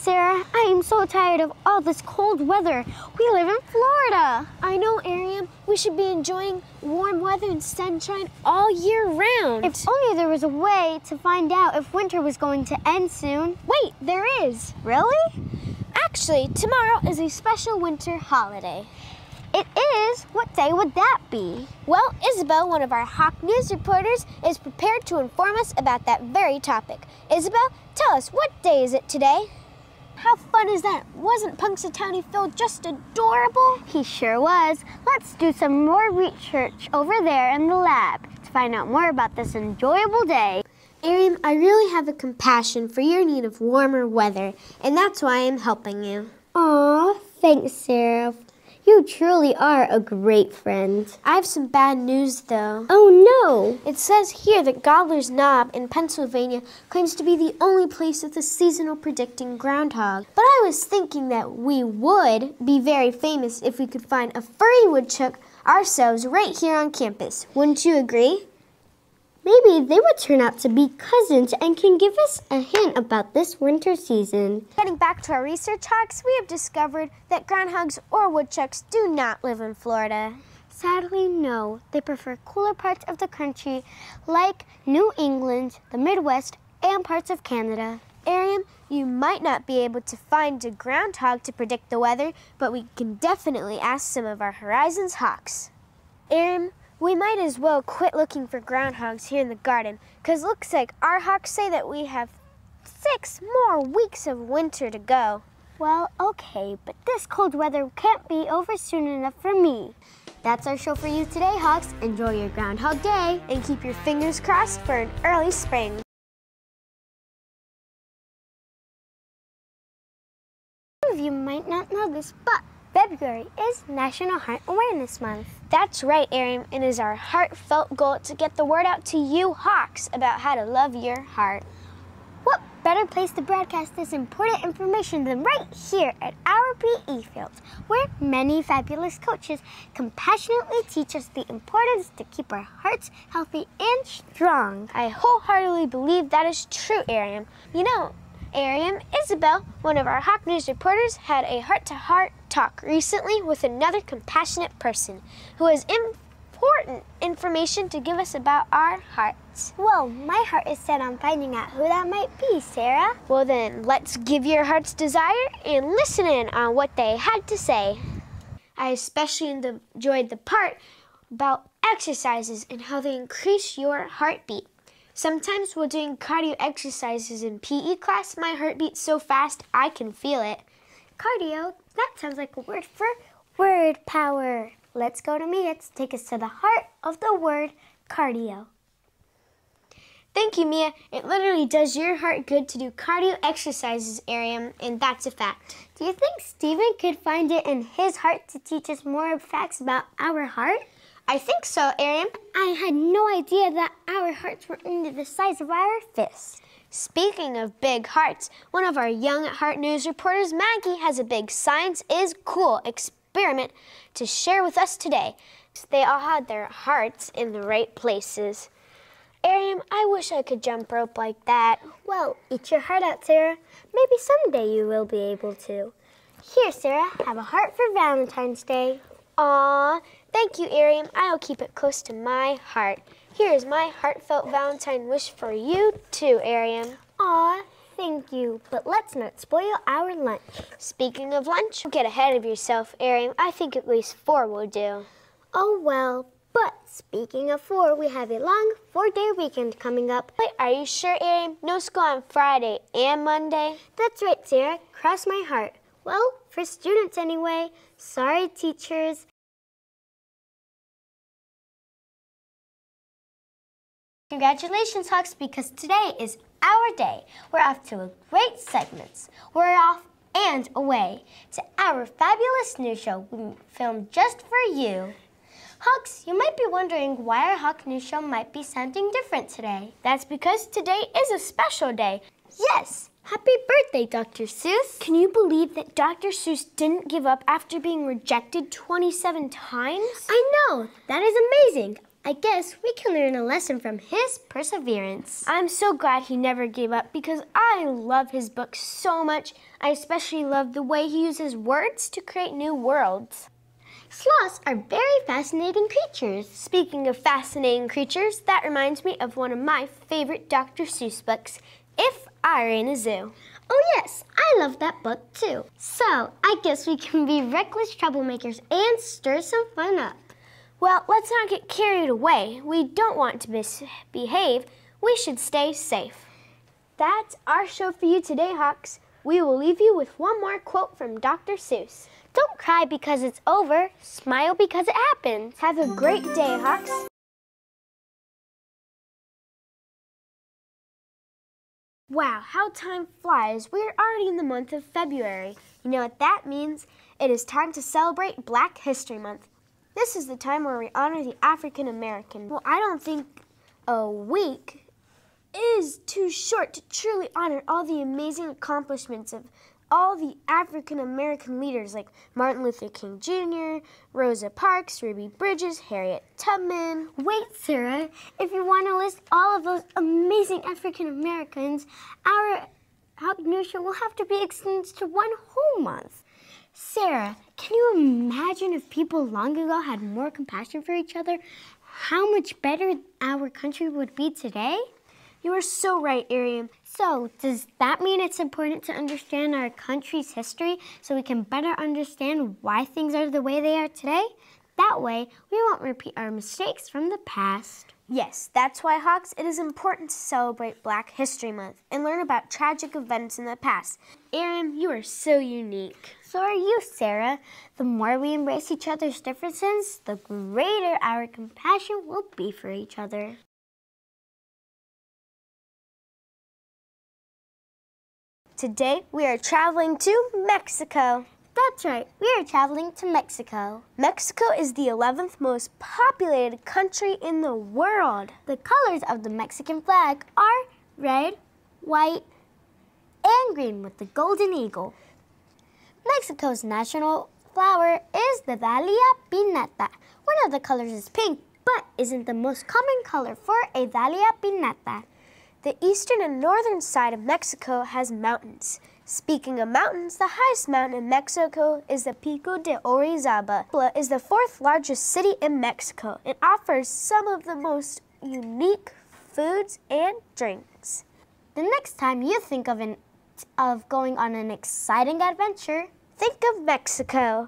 Sarah, I am so tired of all this cold weather. We live in Florida. I know, Ariam. We should be enjoying warm weather and sunshine all year round. If only there was a way to find out if winter was going to end soon. Wait, there is. Really? Actually, tomorrow is a special winter holiday. It is? What day would that be? Well, Isabel, one of our Hawk News reporters, is prepared to inform us about that very topic. Isabel, tell us, what day is it today? How fun is that? Wasn't Punxsutawney Phil just adorable? He sure was. Let's do some more research over there in the lab to find out more about this enjoyable day. Ariam, I really have a compassion for your need of warmer weather, and that's why I'm helping you. Aw, thanks, Sarah. You truly are a great friend. I have some bad news, though. Oh, no. It says here that Gobbler's Knob in Pennsylvania claims to be the only place with a seasonal predicting groundhog. But I was thinking that we would be very famous if we could find a furry woodchuck ourselves right here on campus. Wouldn't you agree? Maybe they would turn out to be cousins and can give us a hint about this winter season. Getting back to our research hawks, we have discovered that groundhogs or woodchucks do not live in Florida. Sadly, no. They prefer cooler parts of the country like New England, the Midwest, and parts of Canada. Ariam, you might not be able to find a groundhog to predict the weather, but we can definitely ask some of our Horizons hawks. Ariam, we might as well quit looking for groundhogs here in the garden, because looks like our hawks say that we have six more weeks of winter to go. Well, okay, but this cold weather can't be over soon enough for me. That's our show for you today, Hawks. Enjoy your Groundhog Day and keep your fingers crossed for an early spring. Some of you might not know this, but February is National Heart Awareness Month. That's right, Ariam. It is our heartfelt goal to get the word out to you Hawks about how to love your heart. What better place to broadcast this important information than right here at our PE fields, where many fabulous coaches compassionately teach us the importance to keep our hearts healthy and strong. I wholeheartedly believe that is true, Ariam. You know, Ariam, Isabel, one of our Hawk News reporters, had a heart-to-heart talk recently with another compassionate person who has important information to give us about our hearts. Well, my heart is set on finding out who that might be, Sarah. Well then, let's give your heart's desire and listen in on what they had to say. I especially enjoyed the part about exercises and how they increase your heartbeat. Sometimes while doing cardio exercises in PE class, my heart beats so fast I can feel it. Cardio? That sounds like a word for word power. Let's go to Mia to take us to the heart of the word cardio. Thank you, Mia. It literally does your heart good to do cardio exercises, Ariam, and that's a fact. Do you think Stephen could find it in his heart to teach us more facts about our heart? I think so, Ariam. I had no idea that our hearts were only the size of our fists. Speaking of big hearts, one of our young at Heart News reporters, Maggie, has a big Science is Cool experiment to share with us today. They all had their hearts in the right places. Ariam, I wish I could jump rope like that. Well, eat your heart out, Sarah. Maybe someday you will be able to. Here, Sarah, have a heart for Valentine's Day. Aw, thank you, Ariam. I'll keep it close to my heart. Here's my heartfelt Valentine wish for you too, Ariam. Aw, thank you. But let's not spoil our lunch. Speaking of lunch, get ahead of yourself, Ariam. I think at least four will do. Oh, well, but speaking of four, we have a long four-day weekend coming up. Wait, are you sure, Ariam? No school on Friday and Monday? That's right, Sarah. Cross my heart. Well, for students anyway. Sorry, teachers. Congratulations, Hawks, because today is our day. We're off to a great segments. We're off and away to our fabulous news show we filmed just for you. Hawks, you might be wondering why our Hawk News Show might be sounding different today. That's because today is a special day. Yes! Happy birthday, Dr. Seuss! Can you believe that Dr. Seuss didn't give up after being rejected 27 times? I know! That is amazing! I guess we can learn a lesson from his perseverance. I'm so glad he never gave up because I love his book so much. I especially love the way he uses words to create new worlds. Sloths are very fascinating creatures. Speaking of fascinating creatures, that reminds me of one of my favorite Dr. Seuss books, If In a Zoo. Oh, yes, I love that book too. So, I guess we can be reckless troublemakers and stir some fun up. Well, let's not get carried away. We don't want to misbehave. We should stay safe. That's our show for you today, Hawks. We will leave you with one more quote from Dr. Seuss. Don't cry because it's over. Smile because it happened. Have a great day, Hawks. Wow, how time flies. We're already in the month of February. You know what that means? It is time to celebrate Black History Month. This is the time where we honor the African American. Well, I don't think a week is too short to truly honor all the amazing accomplishments of all the African American leaders like Martin Luther King Jr., Rosa Parks, Ruby Bridges, Harriet Tubman. Wait, Sarah, if you want to list all of those amazing African Americans, our new show will have to be extended to one whole month. Sarah, can you imagine if people long ago had more compassion for each other, how much better our country would be today? You are so right, Ariam. So, does that mean it's important to understand our country's history so we can better understand why things are the way they are today? That way, we won't repeat our mistakes from the past. Yes, that's why, Hawks, it is important to celebrate Black History Month and learn about tragic events in the past. Ariam, you are so unique. So are you, Sarah. The more we embrace each other's differences, the greater our compassion will be for each other. Today we are traveling to Mexico. That's right, we are traveling to Mexico. Mexico is the 11th most populated country in the world. The colors of the Mexican flag are red, white, and green with the golden eagle. Mexico's national flower is the Dahlia pinnata. One of the colors is pink, but isn't the most common color for a Dahlia pinnata. The eastern and northern side of Mexico has mountains. Speaking of mountains, the highest mountain in Mexico is the Pico de Orizaba. Puebla is the fourth largest city in Mexico. It offers some of the most unique foods and drinks. The next time you think of, an, of going on an exciting adventure, think of Mexico.